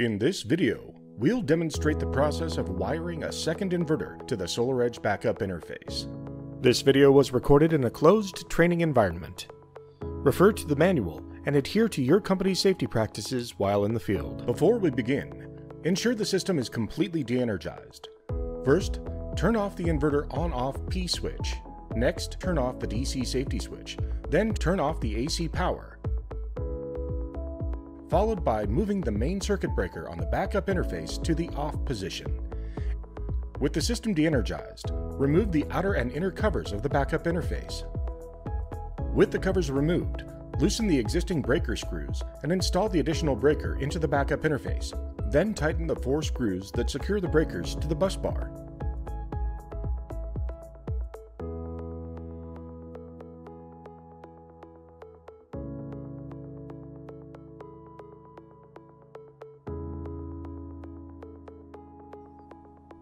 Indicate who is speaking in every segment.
Speaker 1: In this video, we'll demonstrate the process of wiring a second inverter to the SolarEdge backup interface. This video was recorded in a closed training environment. Refer to the manual and adhere to your company's safety practices while in the field. Before we begin, ensure the system is completely de-energized. First, turn off the inverter on-off P switch. Next, turn off the DC safety switch. Then turn off the AC power. Followed by moving the main circuit breaker on the backup interface to the off position. With the system de-energized, remove the outer and inner covers of the backup interface. With the covers removed, loosen the existing breaker screws and install the additional breaker into the backup interface. Then tighten the four screws that secure the breakers to the bus bar.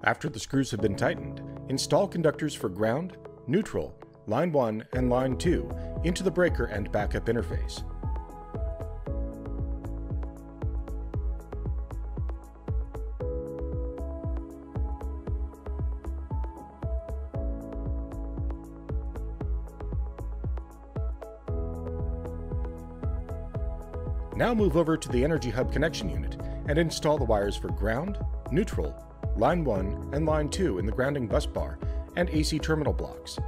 Speaker 1: After the screws have been tightened, install conductors for ground, neutral, line 1 and line 2 into the breaker and backup interface. Now move over to the Energy Hub connection unit and install the wires for ground, neutral, line 1 and line 2 in the grounding bus bar and AC terminal blocks.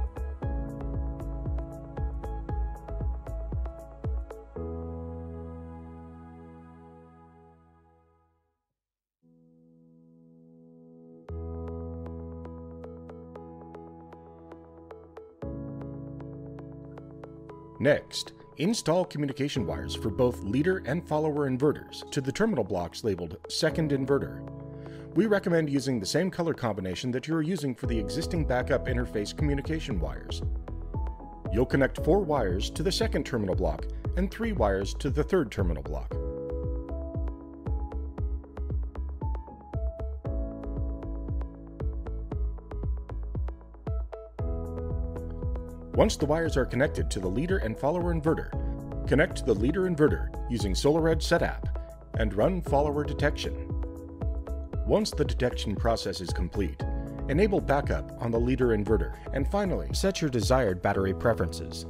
Speaker 1: Next, install communication wires for both leader and follower inverters to the terminal blocks labeled second inverter. We recommend using the same color combination that you are using for the existing backup interface communication wires. You'll connect four wires to the second terminal block and three wires to the third terminal block. Once the wires are connected to the leader and follower inverter, connect to the leader inverter using SolarEdge SetApp and run follower detection. Once the detection process is complete, enable backup on the leader inverter, and finally, set your desired battery preferences,